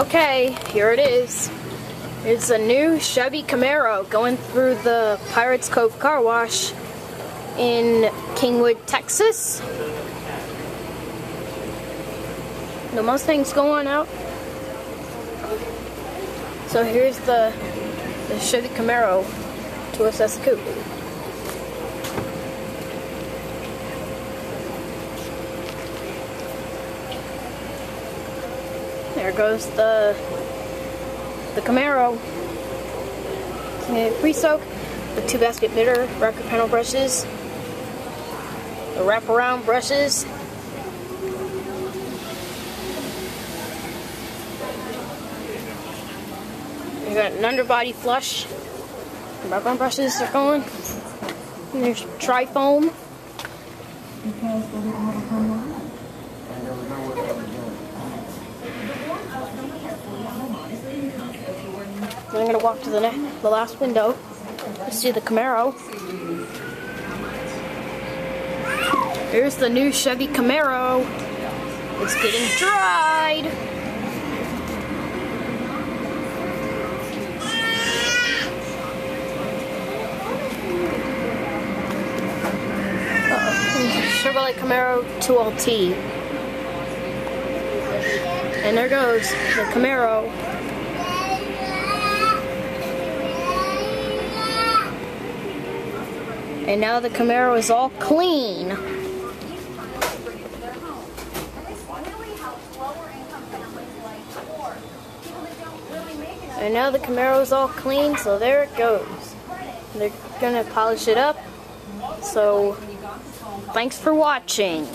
Okay, here it is. It's a new Chevy Camaro going through the Pirates Cove Car Wash in Kingwood, Texas. The Mustang's going out. So here's the, the Chevy Camaro 2SS Coupe. There goes the the Camaro. Pre-soak, the two basket bitter, rocker panel brushes, the wraparound brushes. You got an underbody flush. Wraparound brushes are going. And there's tri-foam. I'm gonna walk to the the last window to see the Camaro. Here's the new Chevy Camaro. It's getting dried. Chevrolet Camaro 2LT. And there goes the Camaro And now the Camaro is all clean. And now the Camaro is all clean, so there it goes. They're gonna polish it up. So, thanks for watching.